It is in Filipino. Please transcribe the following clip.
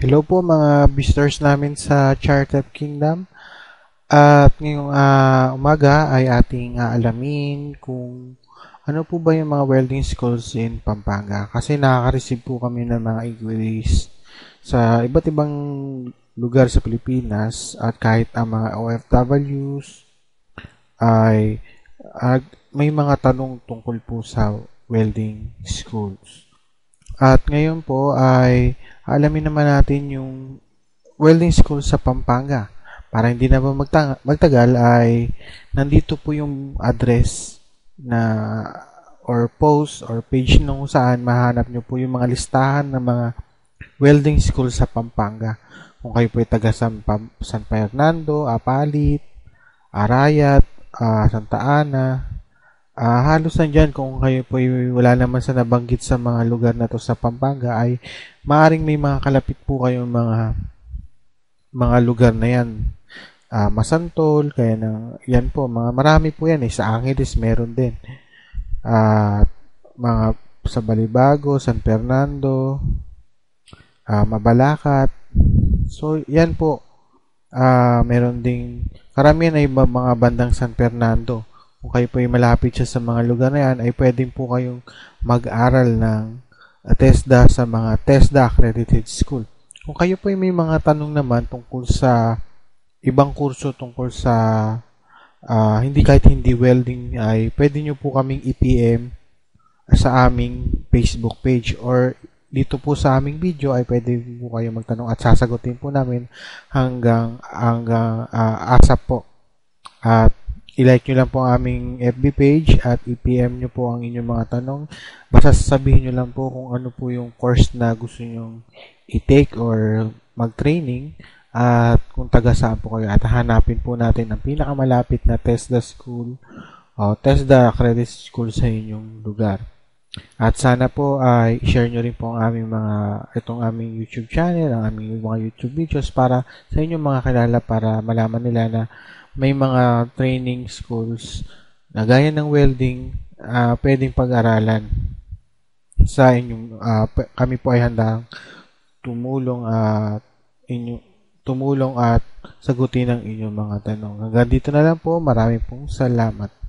Hello po mga visitors namin sa Chartep Kingdom. At ngayong uh, umaga ay ating aalamin kung ano po ba yung mga welding schools in Pampanga. Kasi nakaka-receive po kami ng mga inquiries sa iba't ibang lugar sa Pilipinas at kahit ang mga OFWs ay uh, may mga tanong tungkol po sa welding schools. At ngayon po ay alamin naman natin yung welding school sa Pampanga. Para hindi na ba magtagal ay nandito po yung address na or post or page nung saan mahanap nyo po yung mga listahan ng mga welding school sa Pampanga. Kung kayo po ay taga San, San Fernando, Apalit, Arayat, uh, Santa Ana, uh, halos nandyan kung kayo po wala naman sa nabanggit sa mga lugar na to sa Pampanga ay maaring may mga kalapit po kayong mga mga lugar na yan uh, Masantol, kaya na, yan po, mga marami po yan eh. Sa Angeles, meron din. At uh, mga sa Balibago, San Fernando, uh, Mabalacat. So, yan po. Uh, meron ding, karamihan ay mga bandang San Fernando. Kung kayo po ay malapit siya sa mga lugar na yan, ay pwedeng po kayong mag-aral ng TESDA sa mga TESDA accredited school. Kung kayo po ay may mga tanong naman tungkol sa ibang kurso tungkol sa uh, hindi kahit hindi welding ay pwede nyo po kaming i-PM sa aming Facebook page or dito po sa aming video ay pwede po kayo magtanong at sasagutin po namin hanggang hanggang uh, ASAP po. At i-like nyo lang po ang aming FB page at i-PM nyo po ang inyong mga tanong. Basta sasabihin nyo lang po kung ano po yung course na gusto nyo i-take or mag-training at kung taga saan po kayo at hanapin po natin ang pinakamalapit na TESDA school o TESDA credit school sa inyong lugar. At sana po ay i-share nyo rin po ang aming mga, itong aming YouTube channel, ang aming mga YouTube videos para sa inyong mga kilala para malaman nila na may mga training schools na gaya ng welding uh, pwedeng pag-aralan sa inyong, uh, kami po ay handang tumulong at uh, inyong tumulong at sagutin ang inyong mga tanong. Hanggang dito na lang po. Maraming pong salamat.